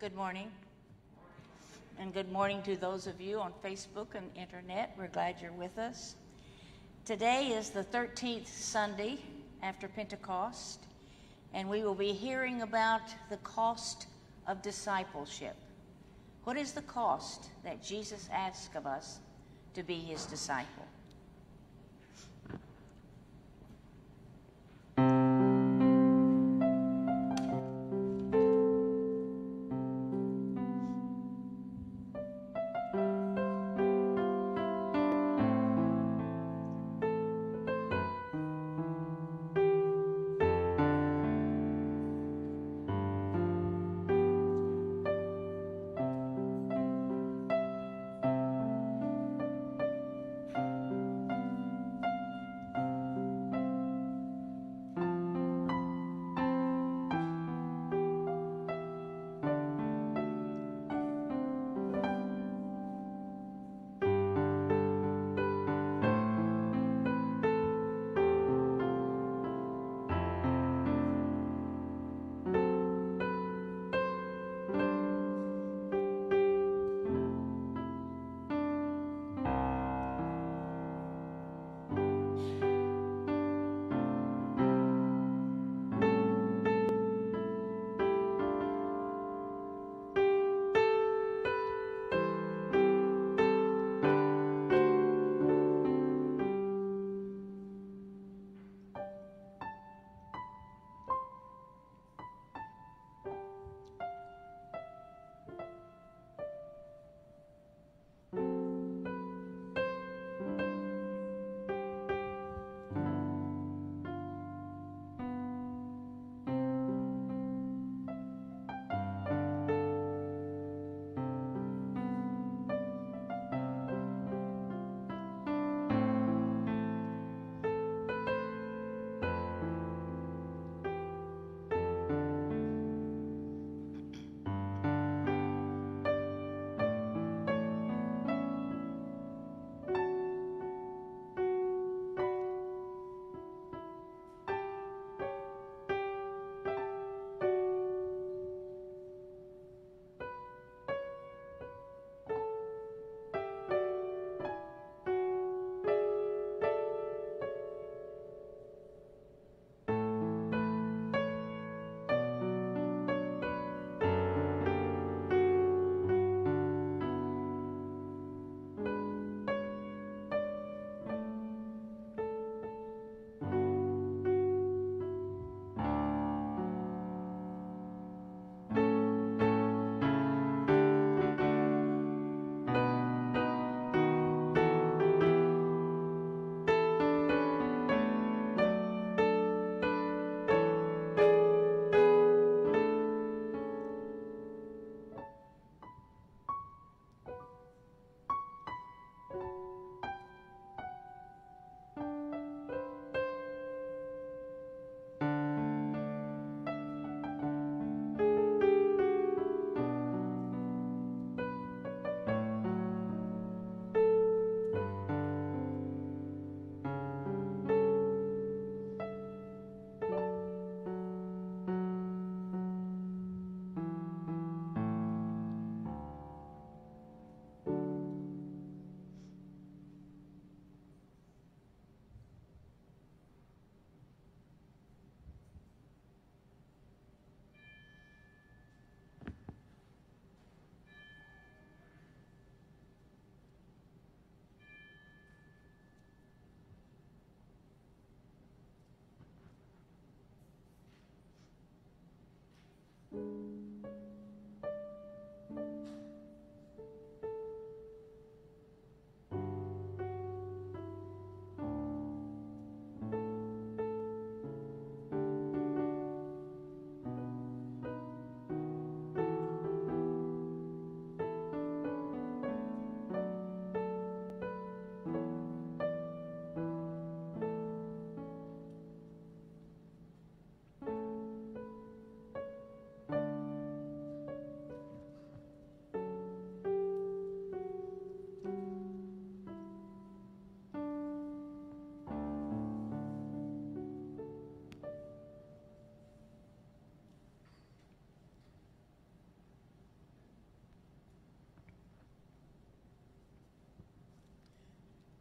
Good morning. And good morning to those of you on Facebook and internet. We're glad you're with us. Today is the 13th Sunday after Pentecost, and we will be hearing about the cost of discipleship. What is the cost that Jesus asks of us to be his disciple?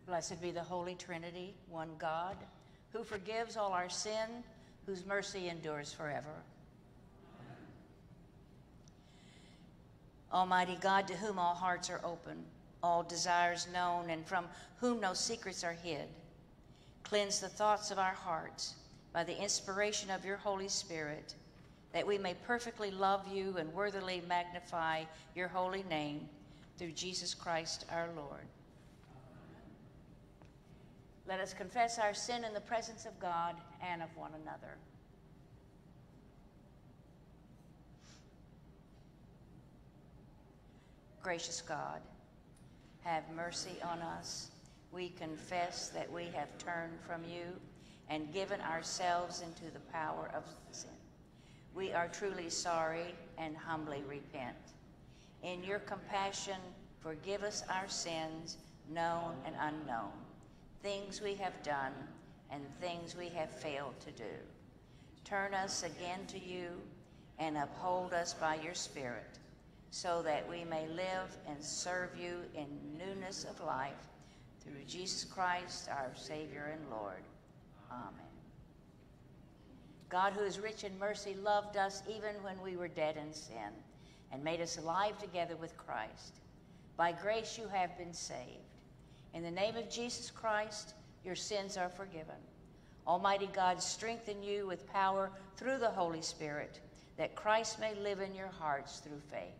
Blessed be the Holy Trinity, one God, who forgives all our sin, whose mercy endures forever. Almighty God, to whom all hearts are open, all desires known, and from whom no secrets are hid, cleanse the thoughts of our hearts by the inspiration of your Holy Spirit, that we may perfectly love you and worthily magnify your holy name through Jesus Christ our Lord. Let us confess our sin in the presence of God and of one another. Gracious God, have mercy on us. We confess that we have turned from you and given ourselves into the power of sin. We are truly sorry and humbly repent. In your compassion, forgive us our sins, known and unknown, things we have done and things we have failed to do. Turn us again to you and uphold us by your Spirit so that we may live and serve you in newness of life through Jesus Christ, our Savior and Lord. Amen. God, who is rich in mercy, loved us even when we were dead in sin and made us alive together with Christ. By grace you have been saved. In the name of Jesus Christ, your sins are forgiven. Almighty God, strengthen you with power through the Holy Spirit, that Christ may live in your hearts through faith.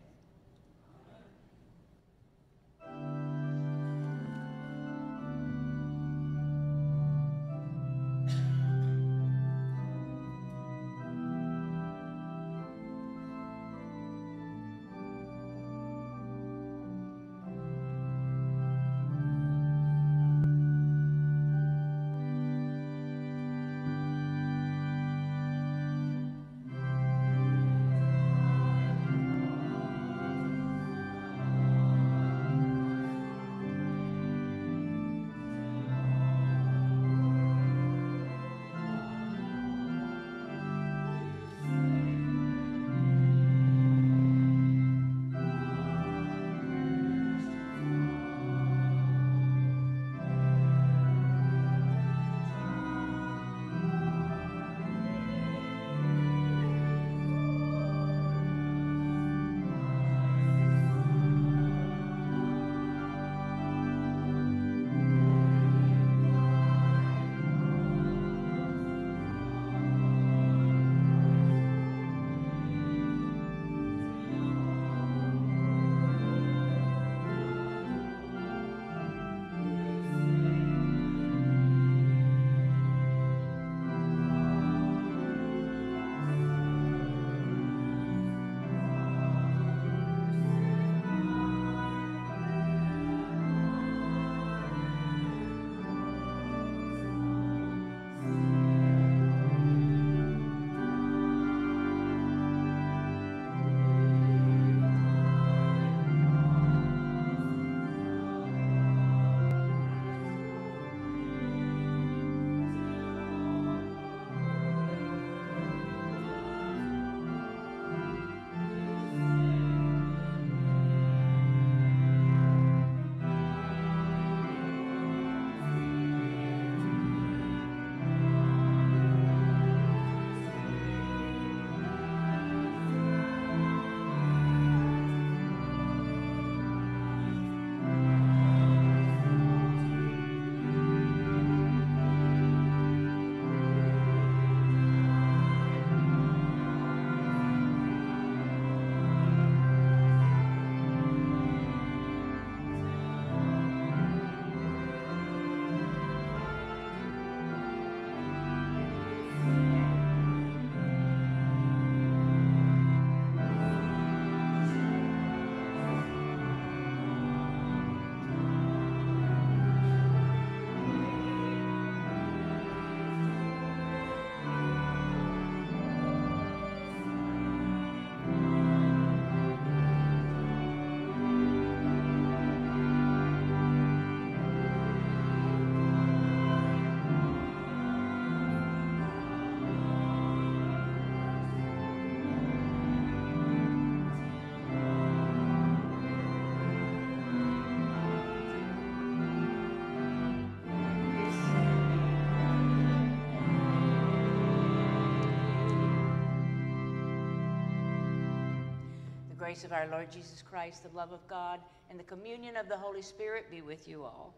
Grace of our Lord Jesus Christ, the love of God, and the communion of the Holy Spirit be with you all.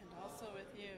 And also with you.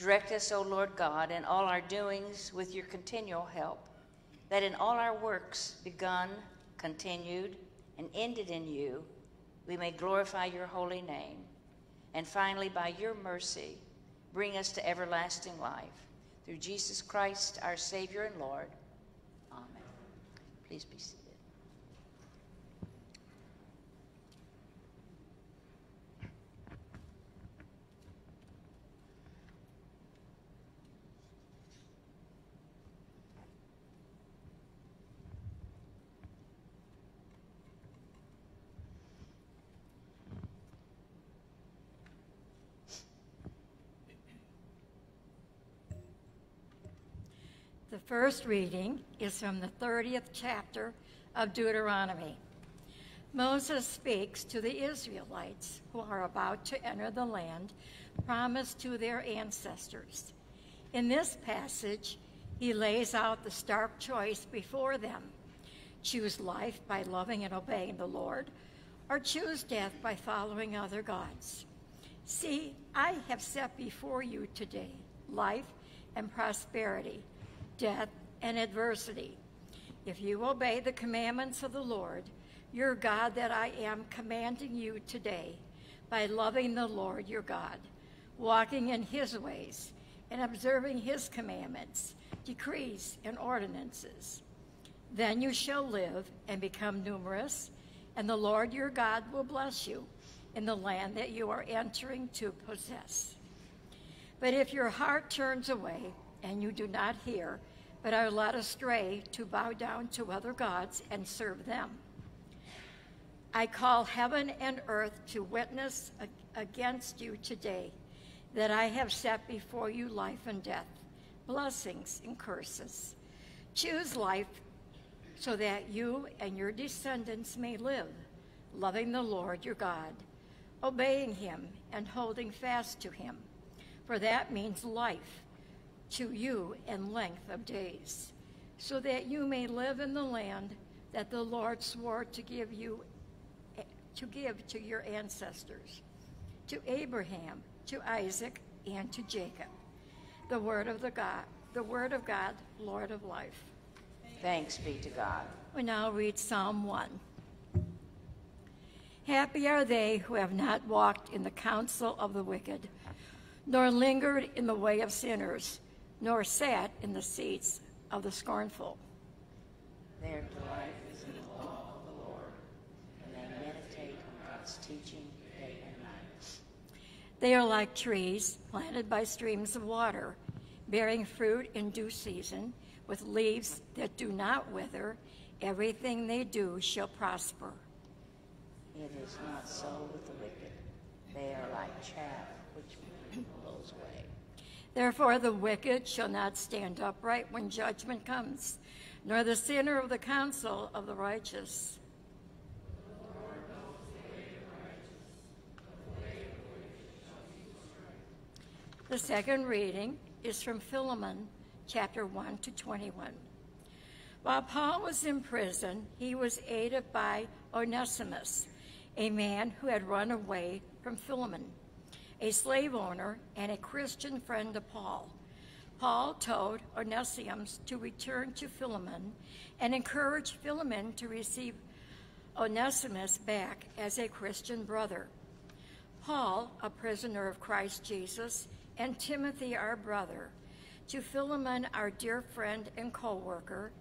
Direct us, O Lord God, in all our doings with your continual help, that in all our works, begun, continued, and ended in you, we may glorify your holy name. And finally, by your mercy, bring us to everlasting life. Through Jesus Christ, our Savior and Lord. Amen. Please be seated. The first reading is from the 30th chapter of Deuteronomy. Moses speaks to the Israelites who are about to enter the land promised to their ancestors. In this passage, he lays out the stark choice before them choose life by loving and obeying the Lord, or choose death by following other gods. See, I have set before you today life and prosperity, death and adversity. If you obey the commandments of the Lord, your God that I am commanding you today by loving the Lord your God, walking in his ways, and observing his commandments, decrees, and ordinances. Then you shall live and become numerous, and the Lord your God will bless you in the land that you are entering to possess. But if your heart turns away and you do not hear, but are led astray to bow down to other gods and serve them, I call heaven and earth to witness against you today that I have set before you life and death, blessings and curses. Choose life so that you and your descendants may live, loving the Lord your God, obeying him and holding fast to him, for that means life to you in length of days, so that you may live in the land that the Lord swore to give you to give to your ancestors, to Abraham, to Isaac, and to Jacob. The word of the God, the word of God, Lord of life. Thanks be to God. We now read Psalm 1. Happy are they who have not walked in the counsel of the wicked, nor lingered in the way of sinners, nor sat in the seats of the scornful. Their delight is in the law of the Lord, and they meditate on God's teaching day and night. They are like trees planted by streams of water, bearing fruit in due season, with leaves that do not wither. Everything they do shall prosper. It is not so with the wicked. They are like chaff which blows away. Therefore, the wicked shall not stand upright when judgment comes, nor the sinner of the counsel of the righteous. The second reading is from Philemon, chapter 1 to 21. While Paul was in prison, he was aided by Onesimus, a man who had run away from Philemon, a slave owner and a Christian friend of Paul. Paul told Onesimus to return to Philemon and encouraged Philemon to receive Onesimus back as a Christian brother. Paul, a prisoner of Christ Jesus, and Timothy, our brother, to Philemon, our dear friend and co worker,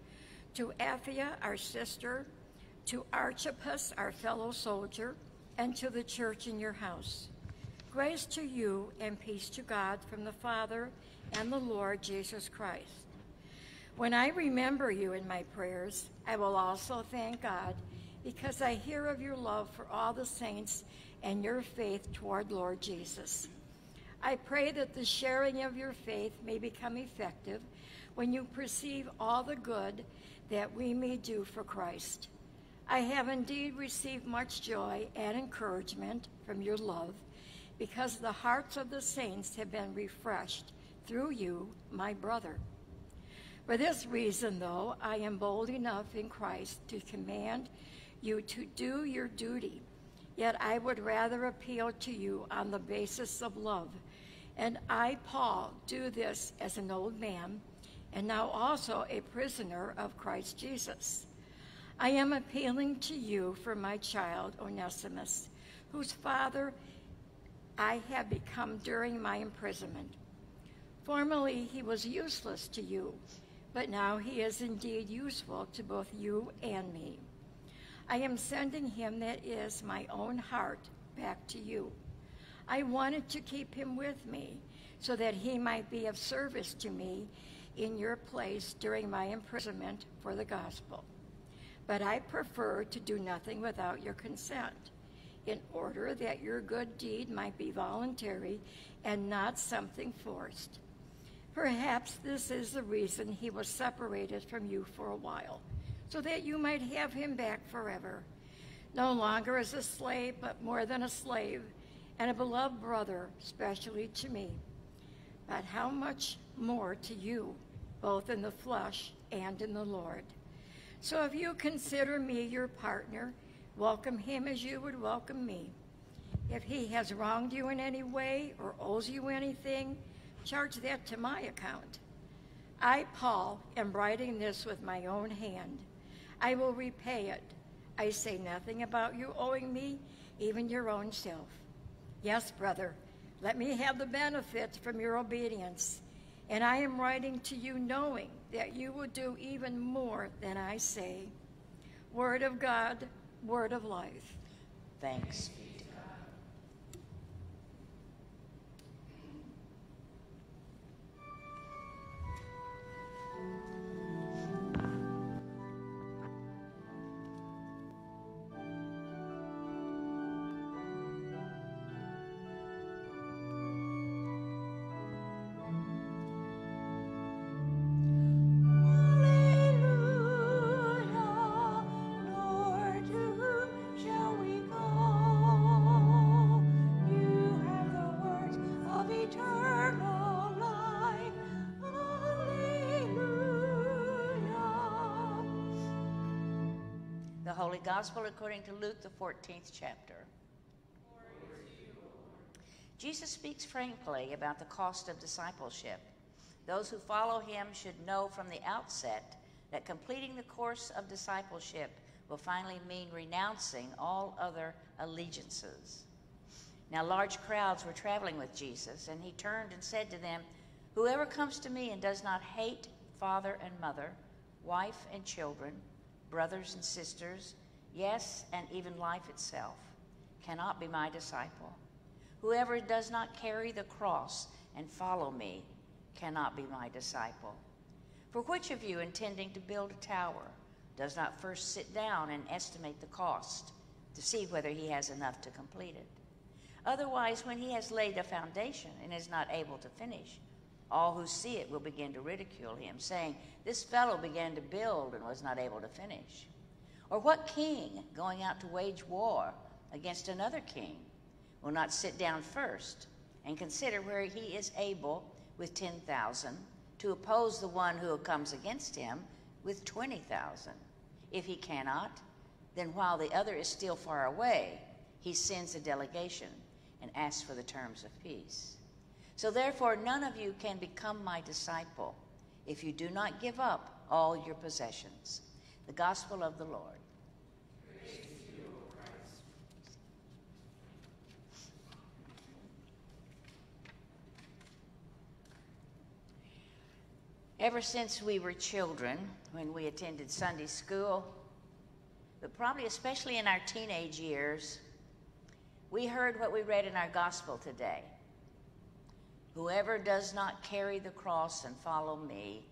to Apphia, our sister, to Archippus, our fellow soldier, and to the church in your house. Grace to you and peace to God from the Father and the Lord Jesus Christ. When I remember you in my prayers, I will also thank God because I hear of your love for all the saints and your faith toward Lord Jesus. I pray that the sharing of your faith may become effective when you perceive all the good that we may do for Christ. I have indeed received much joy and encouragement from your love because the hearts of the saints have been refreshed through you, my brother. For this reason, though, I am bold enough in Christ to command you to do your duty. Yet I would rather appeal to you on the basis of love. And I, Paul, do this as an old man, and now also a prisoner of Christ Jesus. I am appealing to you for my child, Onesimus, whose father I have become during my imprisonment. Formerly he was useless to you, but now he is indeed useful to both you and me. I am sending him that is my own heart back to you. I wanted to keep him with me so that he might be of service to me in your place during my imprisonment for the gospel. But I prefer to do nothing without your consent, in order that your good deed might be voluntary and not something forced. Perhaps this is the reason he was separated from you for a while, so that you might have him back forever, no longer as a slave, but more than a slave, and a beloved brother, especially to me. But how much more to you, both in the flesh and in the Lord. So if you consider me your partner, welcome him as you would welcome me. If he has wronged you in any way or owes you anything, charge that to my account. I, Paul, am writing this with my own hand. I will repay it. I say nothing about you owing me even your own self. Yes, brother, let me have the benefit from your obedience. And I am writing to you knowing that you will do even more than I say. Word of God, word of life. Thanks Holy Gospel according to Luke, the 14th chapter. Jesus speaks frankly about the cost of discipleship. Those who follow him should know from the outset that completing the course of discipleship will finally mean renouncing all other allegiances. Now, large crowds were traveling with Jesus, and he turned and said to them, Whoever comes to me and does not hate father and mother, wife and children, brothers and sisters, yes, and even life itself, cannot be my disciple. Whoever does not carry the cross and follow me cannot be my disciple. For which of you, intending to build a tower, does not first sit down and estimate the cost to see whether he has enough to complete it? Otherwise, when he has laid a foundation and is not able to finish, all who see it will begin to ridicule him, saying, This fellow began to build and was not able to finish. Or what king going out to wage war against another king will not sit down first and consider where he is able with 10,000 to oppose the one who comes against him with 20,000? If he cannot, then while the other is still far away, he sends a delegation and asks for the terms of peace. So therefore, none of you can become my disciple if you do not give up all your possessions. The gospel of the Lord. Ever since we were children, when we attended Sunday school, but probably especially in our teenage years, we heard what we read in our gospel today. Whoever does not carry the cross and follow me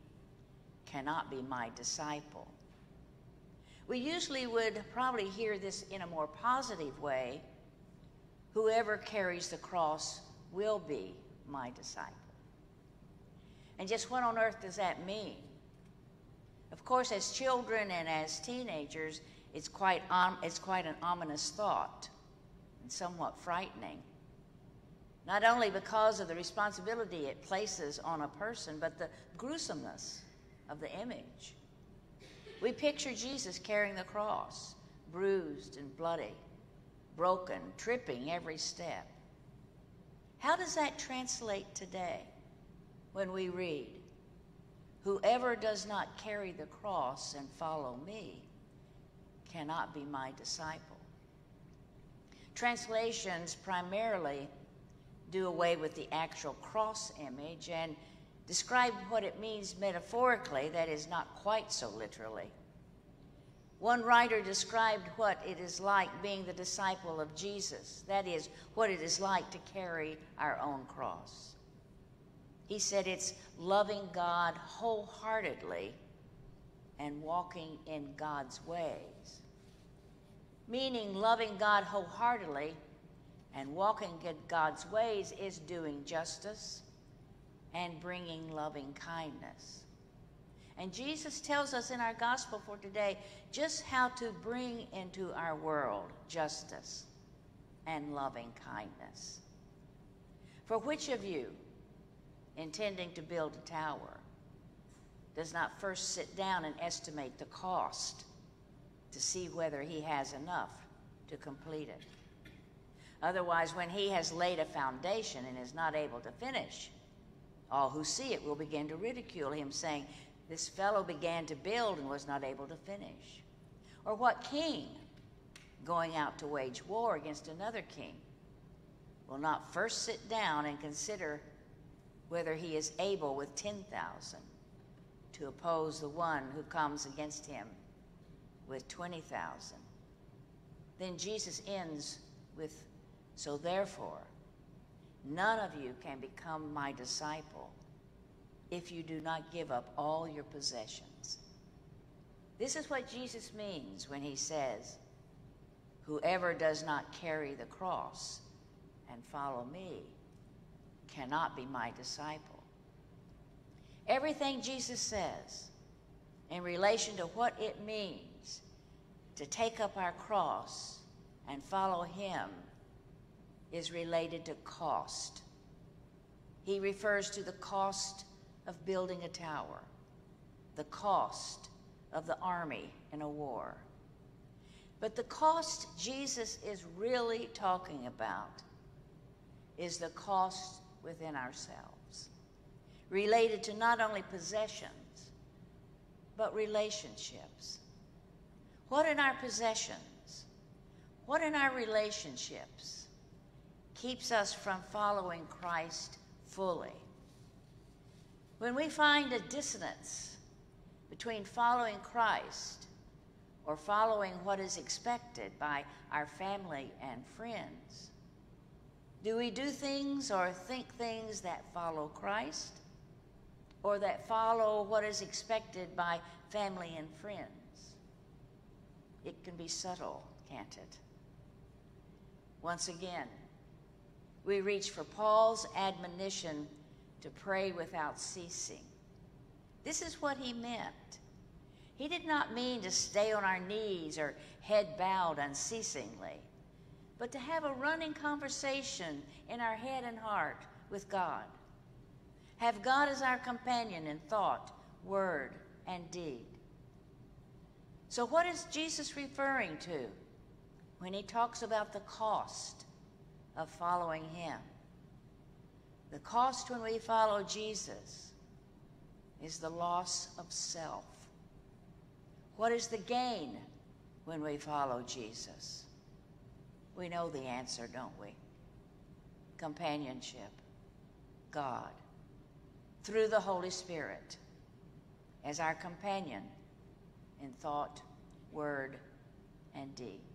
cannot be my disciple. We usually would probably hear this in a more positive way. Whoever carries the cross will be my disciple. And just what on earth does that mean? Of course, as children and as teenagers, it's quite, um, it's quite an ominous thought and somewhat frightening not only because of the responsibility it places on a person, but the gruesomeness of the image. We picture Jesus carrying the cross, bruised and bloody, broken, tripping every step. How does that translate today when we read, Whoever does not carry the cross and follow me cannot be my disciple? Translations primarily do away with the actual cross image and describe what it means metaphorically, that is, not quite so literally. One writer described what it is like being the disciple of Jesus, that is, what it is like to carry our own cross. He said it's loving God wholeheartedly and walking in God's ways. Meaning, loving God wholeheartedly and walking in God's ways is doing justice and bringing loving kindness. And Jesus tells us in our gospel for today just how to bring into our world justice and loving kindness. For which of you, intending to build a tower, does not first sit down and estimate the cost to see whether he has enough to complete it? Otherwise, when he has laid a foundation and is not able to finish, all who see it will begin to ridicule him, saying, This fellow began to build and was not able to finish. Or what king, going out to wage war against another king will not first sit down and consider whether he is able with 10,000 to oppose the one who comes against him with 20,000. Then Jesus ends with, So therefore, none of you can become my disciple if you do not give up all your possessions. This is what Jesus means when he says, Whoever does not carry the cross and follow me cannot be my disciple. Everything Jesus says in relation to what it means to take up our cross and follow him is related to cost. He refers to the cost of building a tower, the cost of the army in a war. But the cost Jesus is really talking about is the cost within ourselves, related to not only possessions, but relationships. What in our possessions, what in our relationships keeps us from following Christ fully? When we find a dissonance between following Christ or following what is expected by our family and friends, do we do things or think things that follow Christ or that follow what is expected by family and friends? It can be subtle, can't it? Once again, we reach for Paul's admonition to pray without ceasing. This is what he meant. He did not mean to stay on our knees or head bowed unceasingly, but to have a running conversation in our head and heart with God. Have God as our companion in thought, word, and deed. So, what is Jesus referring to when he talks about the cost of following him? The cost when we follow Jesus is the loss of self. What is the gain when we follow Jesus? We know the answer, don't we? Companionship, God, through the Holy Spirit, as our companion in thought, word, and deed.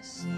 Sing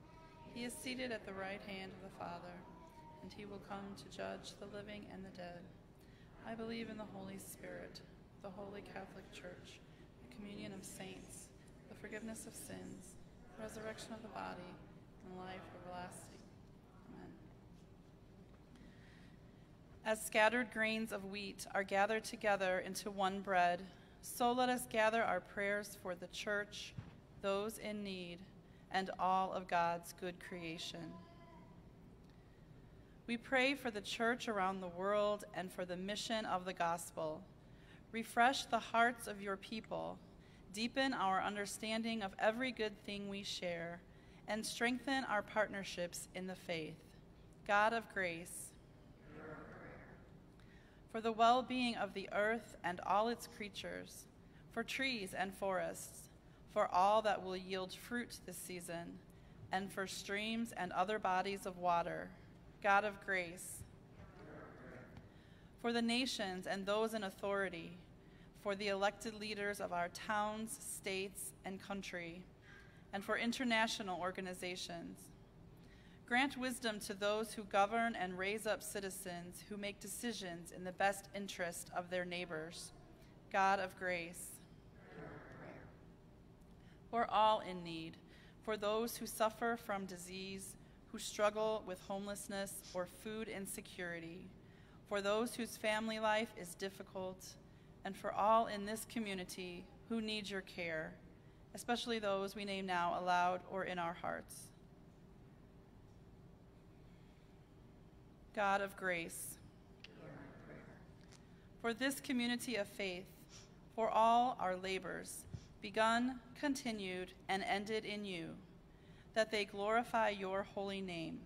He is seated at the right hand of the Father, and he will come to judge the living and the dead. I believe in the Holy Spirit, the Holy Catholic Church, the communion of saints, the forgiveness of sins, the resurrection of the body, and life everlasting. Amen. As scattered grains of wheat are gathered together into one bread, so let us gather our prayers for the church, those in need, and all of God's good creation. We pray for the church around the world and for the mission of the gospel. Refresh the hearts of your people, deepen our understanding of every good thing we share, and strengthen our partnerships in the faith. God of grace, for the well being of the earth and all its creatures, for trees and forests for all that will yield fruit this season, and for streams and other bodies of water, God of grace, for the nations and those in authority, for the elected leaders of our towns, states, and country, and for international organizations. Grant wisdom to those who govern and raise up citizens who make decisions in the best interest of their neighbors. God of grace for all in need, for those who suffer from disease, who struggle with homelessness or food insecurity, for those whose family life is difficult, and for all in this community who need your care, especially those we name now aloud or in our hearts. God of grace, for this community of faith, for all our labors, begun, continued, and ended in you, that they glorify your holy name.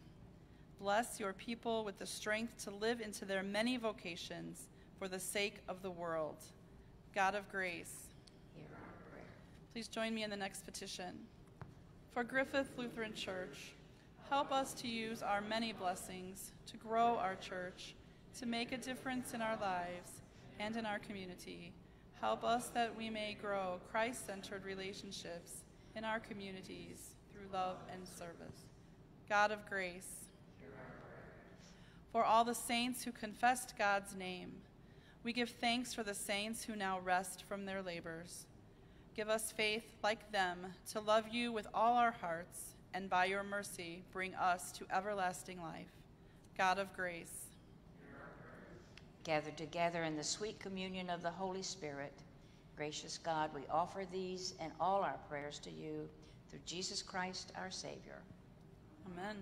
Bless your people with the strength to live into their many vocations for the sake of the world. God of grace, please join me in the next petition. For Griffith Lutheran Church, help us to use our many blessings to grow our church, to make a difference in our lives and in our community Help us that we may grow Christ centered relationships in our communities through love and service. God of grace, for all the saints who confessed God's name, we give thanks for the saints who now rest from their labors. Give us faith like them to love you with all our hearts, and by your mercy bring us to everlasting life. God of grace, gathered together in the sweet communion of the Holy Spirit. Gracious God, we offer these and all our prayers to you through Jesus Christ our Savior. Amen.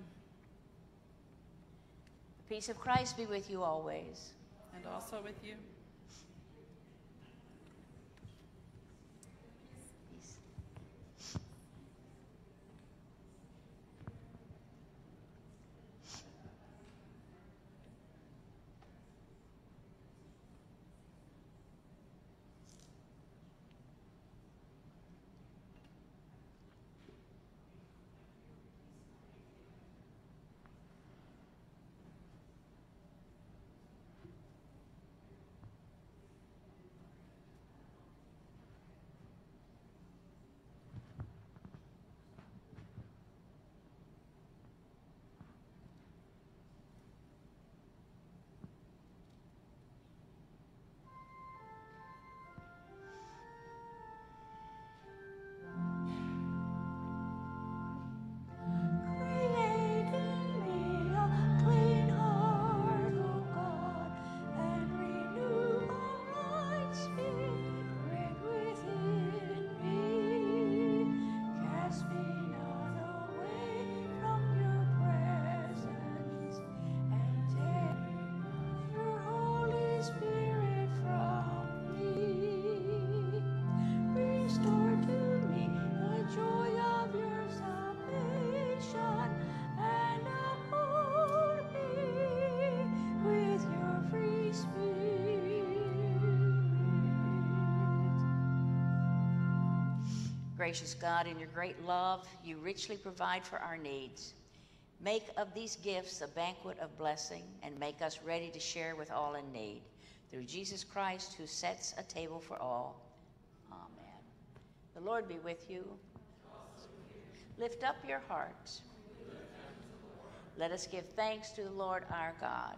The peace of Christ be with you always. And also with you. Gracious God, in your great love, you richly provide for our needs. Make of these gifts a banquet of blessing and make us ready to share with all in need. Through Jesus Christ, who sets a table for all. Amen. The Lord be with you. Lift up your hearts. Let us give thanks to the Lord our God.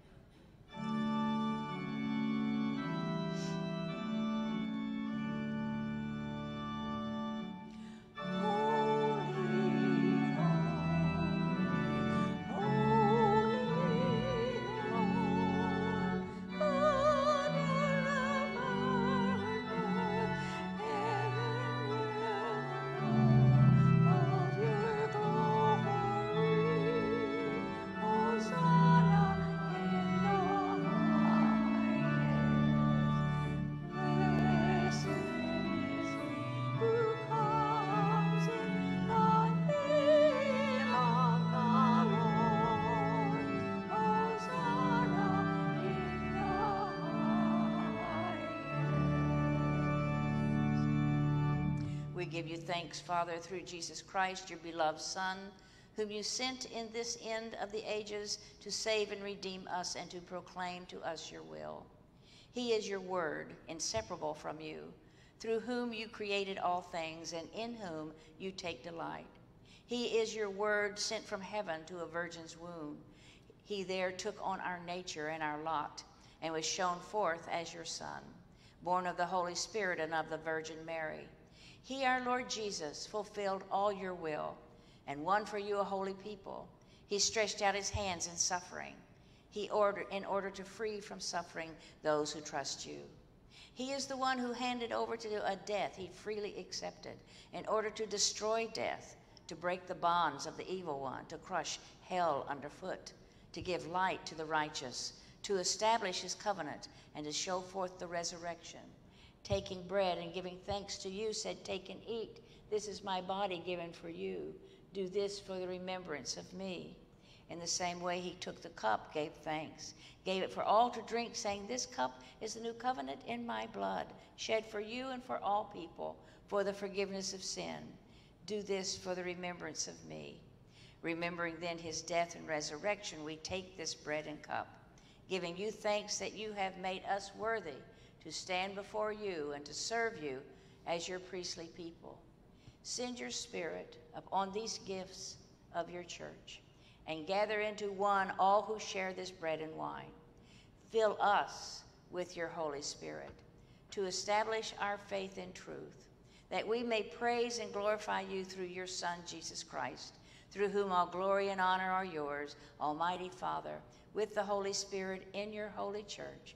Give you thanks, Father, through Jesus Christ, your beloved Son, whom you sent in this end of the ages to save and redeem us and to proclaim to us your will. He is your word, inseparable from you, through whom you created all things and in whom you take delight. He is your word sent from heaven to a virgin's womb. He there took on our nature and our lot and was shown forth as your Son, born of the Holy Spirit and of the Virgin Mary. He, our Lord Jesus, fulfilled all your will and won for you a holy people. He stretched out his hands in suffering. He ordered in order to free from suffering those who trust you. He is the one who handed over to a death he freely accepted in order to destroy death, to break the bonds of the evil one, to crush hell underfoot, to give light to the righteous, to establish his covenant, and to show forth the resurrection taking bread and giving thanks to you, said, Take and eat. This is my body given for you. Do this for the remembrance of me. In the same way, he took the cup, gave thanks, gave it for all to drink, saying, This cup is the new covenant in my blood, shed for you and for all people, for the forgiveness of sin. Do this for the remembrance of me. Remembering then his death and resurrection, we take this bread and cup, giving you thanks that you have made us worthy to stand before you and to serve you as your priestly people. Send your spirit upon these gifts of your church and gather into one all who share this bread and wine. Fill us with your Holy Spirit to establish our faith in truth, that we may praise and glorify you through your Son, Jesus Christ, through whom all glory and honor are yours, Almighty Father, with the Holy Spirit in your holy church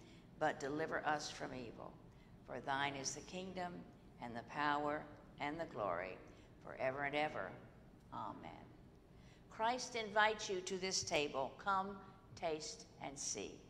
but deliver us from evil. For thine is the kingdom and the power and the glory forever and ever. Amen. Christ invites you to this table. Come, taste, and see.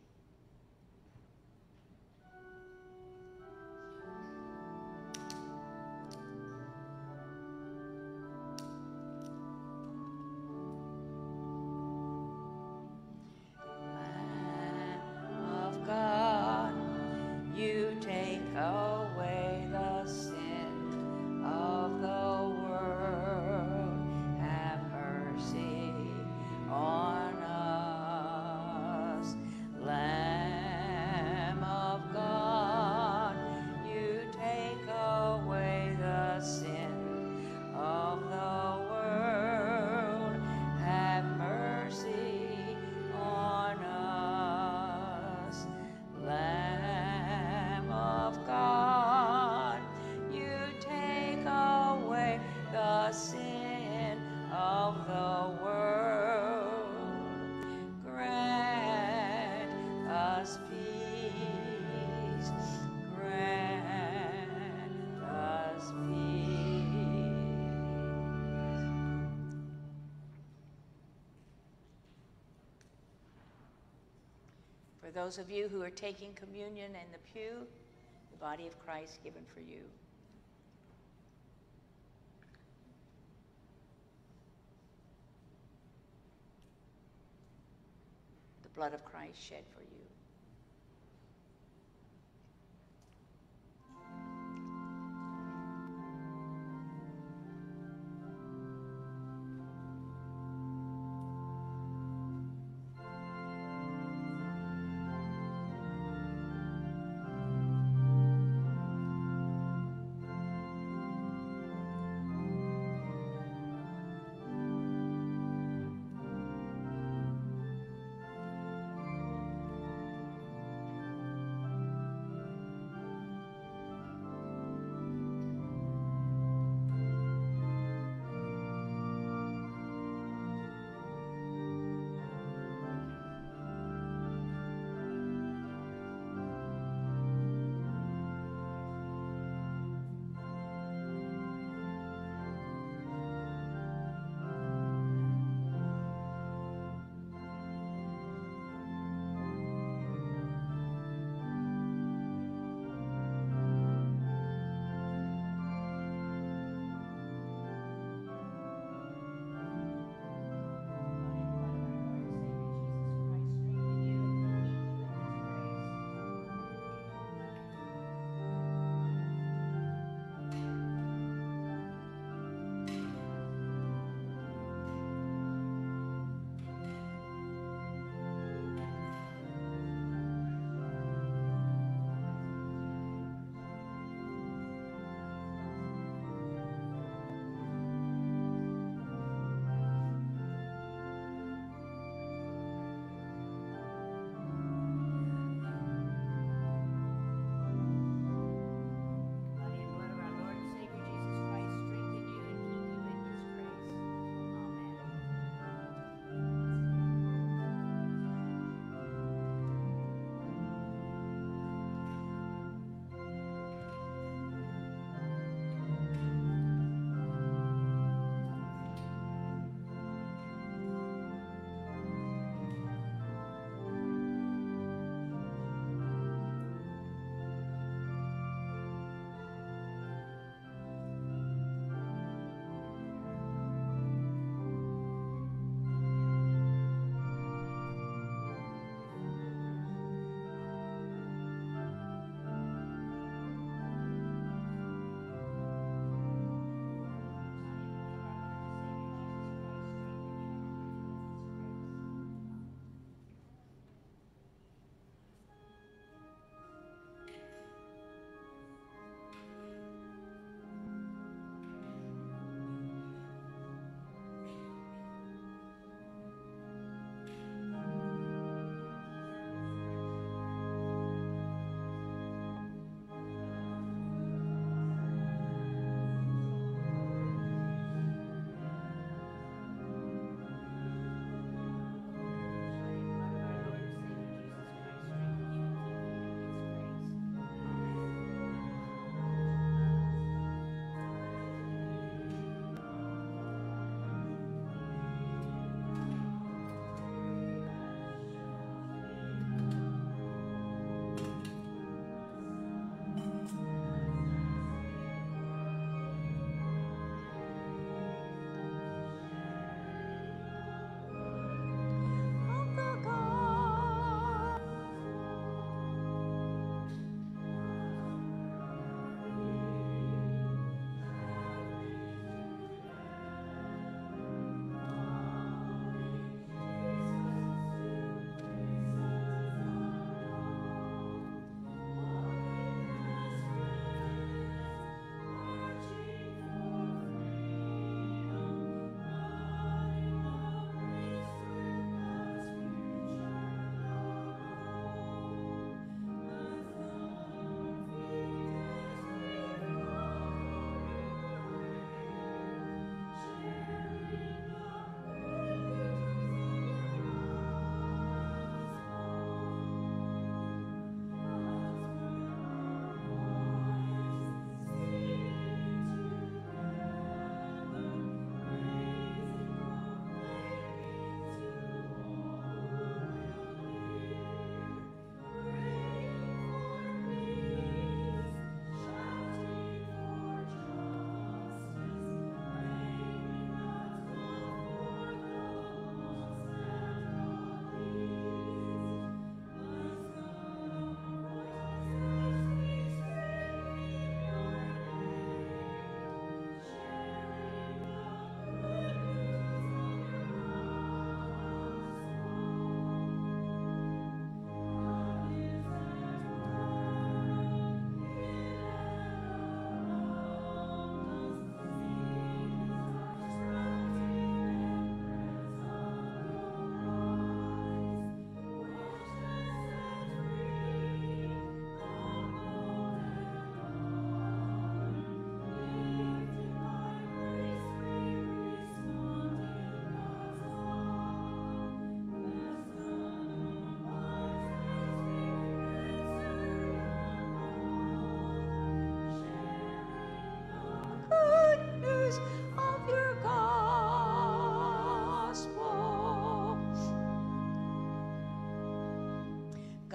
For those of you who are taking communion in the pew, the body of Christ given for you. The blood of Christ shed for you.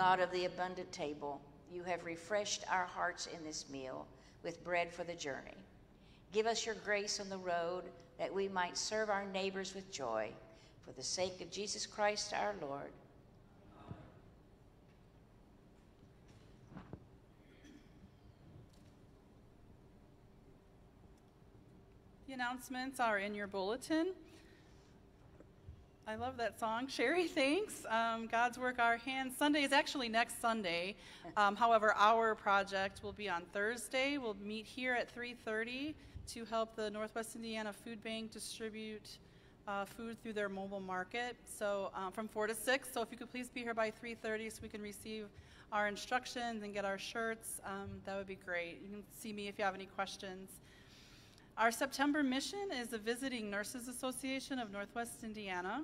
God of the abundant table, you have refreshed our hearts in this meal with bread for the journey. Give us your grace on the road that we might serve our neighbors with joy for the sake of Jesus Christ our Lord. The announcements are in your bulletin. I love that song. Sherry, thanks. Um, God's Work Our Hands. Sunday is actually next Sunday. Um, however, our project will be on Thursday. We'll meet here at 3.30 to help the Northwest Indiana Food Bank distribute uh, food through their mobile market. So um, from 4 to 6. So if you could please be here by 3.30 so we can receive our instructions and get our shirts, um, that would be great. You can see me if you have any questions. Our September mission is the Visiting Nurses Association of Northwest Indiana.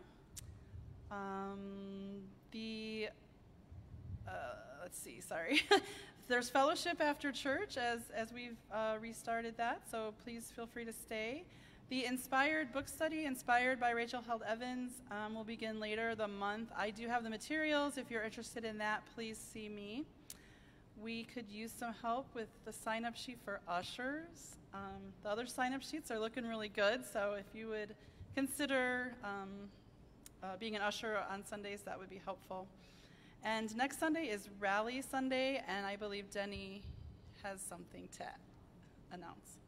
Um, the, uh, let's see, sorry. There's fellowship after church as, as we've uh, restarted that, so please feel free to stay. The Inspired Book Study, inspired by Rachel Held Evans, um, will begin later the month. I do have the materials. If you're interested in that, please see me. We could use some help with the sign up sheet for ushers. Um, the other sign up sheets are looking really good, so if you would consider um, uh, being an usher on Sundays, that would be helpful. And next Sunday is Rally Sunday, and I believe Denny has something to announce.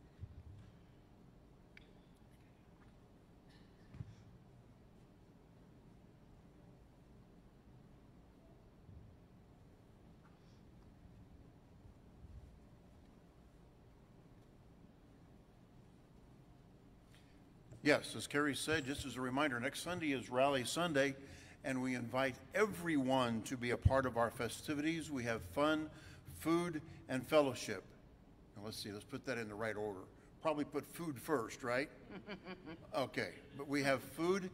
Yes, as Kerry said, just as a reminder, next Sunday is Rally Sunday, and we invite everyone to be a part of our festivities. We have fun, food, and fellowship. Now, let's see, let's put that in the right order. Probably put food first, right? okay, but we have food.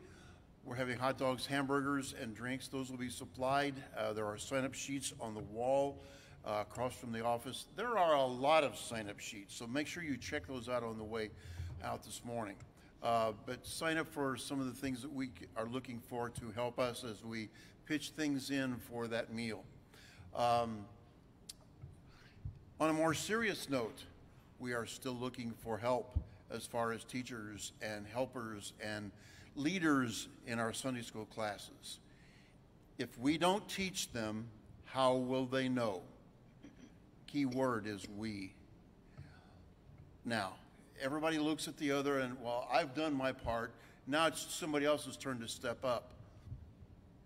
We're having hot dogs, hamburgers, and drinks. Those will be supplied. Uh, there are sign up sheets on the wall uh, across from the office. There are a lot of sign up sheets, so make sure you check those out on the way out this morning. Uh, but sign up for some of the things that we are looking for to help us as we pitch things in for that meal. Um, on a more serious note, we are still looking for help as far as teachers and helpers and leaders in our Sunday school classes. If we don't teach them, how will they know? Key word is we. Now, everybody looks at the other and, well, I've done my part. Now it's somebody else's turn to step up.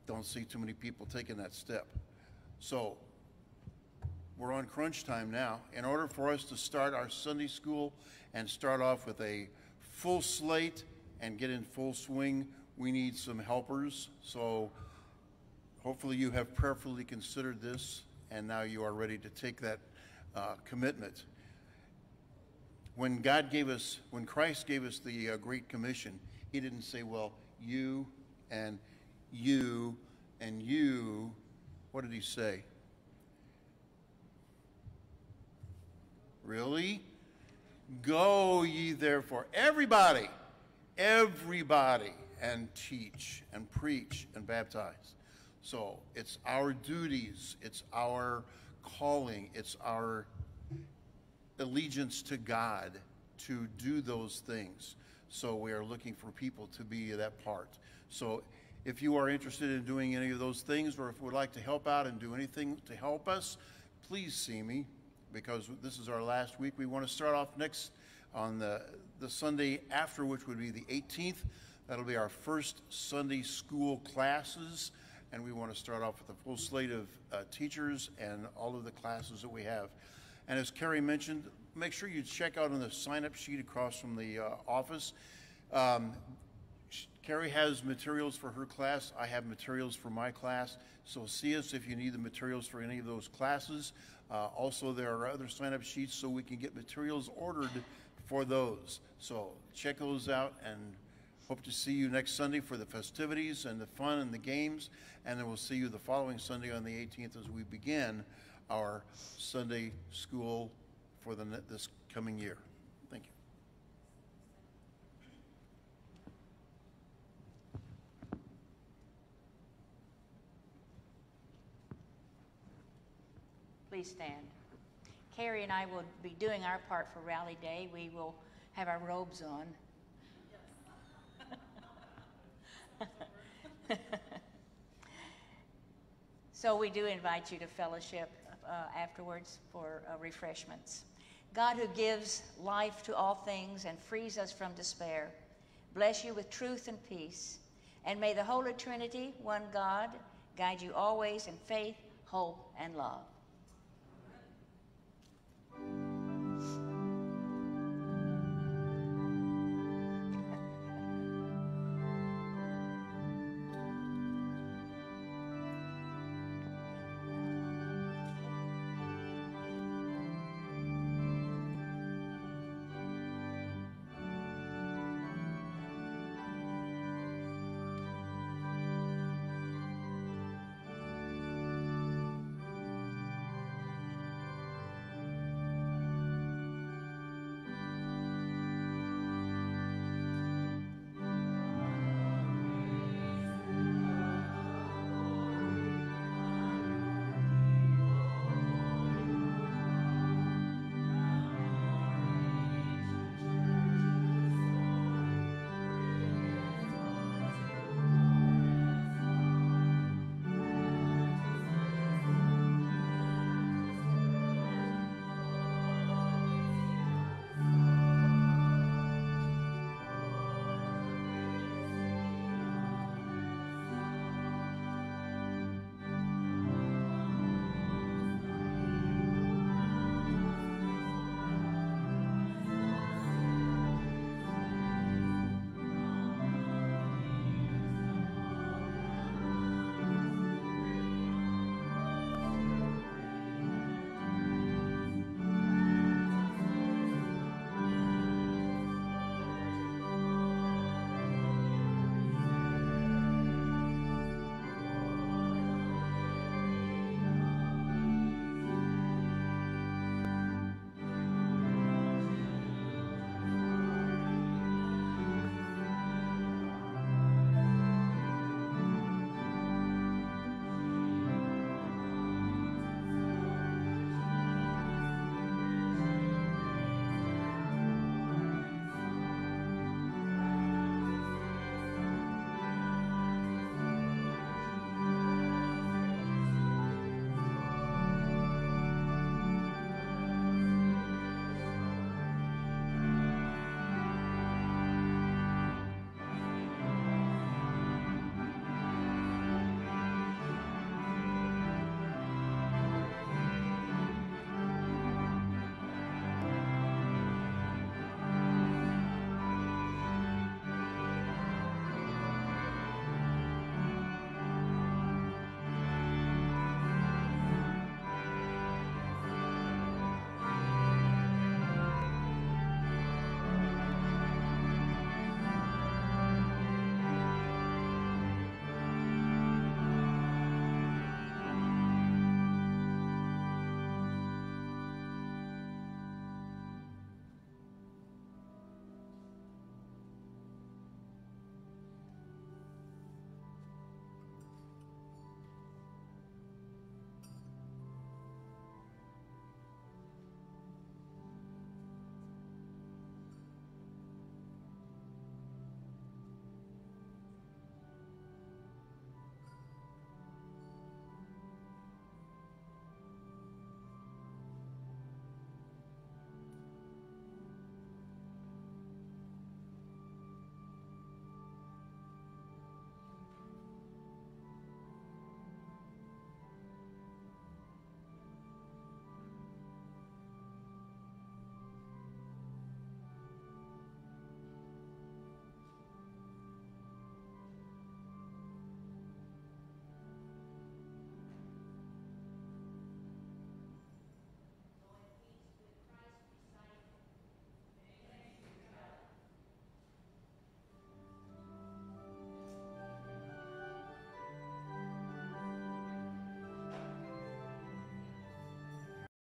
Don't see too many people taking that step. So we're on crunch time now. In order for us to start our Sunday school and start off with a full slate and get in full swing, we need some helpers. So hopefully you have prayerfully considered this and now you are ready to take that uh, commitment when God gave us, when Christ gave us the uh, Great Commission, He didn't say, well, you and you and you. What did He say? Really? Go ye therefore, everybody, everybody, and teach and preach and baptize. So it's our duties, it's our calling, it's our allegiance to God to do those things. So we are looking for people to be that part. So if you are interested in doing any of those things or if you would like to help out and do anything to help us, please see me because this is our last week. We want to start off next on the, the Sunday after, which would be the 18th. That'll be our first Sunday school classes. And we want to start off with a full slate of uh, teachers and all of the classes that we have. And as Kerry mentioned, make sure you check out on the sign-up sheet across from the uh, office. Um, Carrie has materials for her class. I have materials for my class. So see us if you need the materials for any of those classes. Uh, also, there are other sign-up sheets so we can get materials ordered for those. So check those out and hope to see you next Sunday for the festivities and the fun and the games. And then we'll see you the following Sunday on the 18th as we begin our Sunday school for the, this coming year. Thank you. Please stand. Carrie and I will be doing our part for Rally Day. We will have our robes on. so we do invite you to fellowship afterwards for uh, refreshments. God, who gives life to all things and frees us from despair, bless you with truth and peace. And may the Holy Trinity, one God, guide you always in faith, hope, and love.